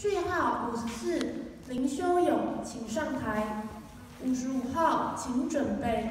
序号五十四林修勇，请上台。五十五号，请准备。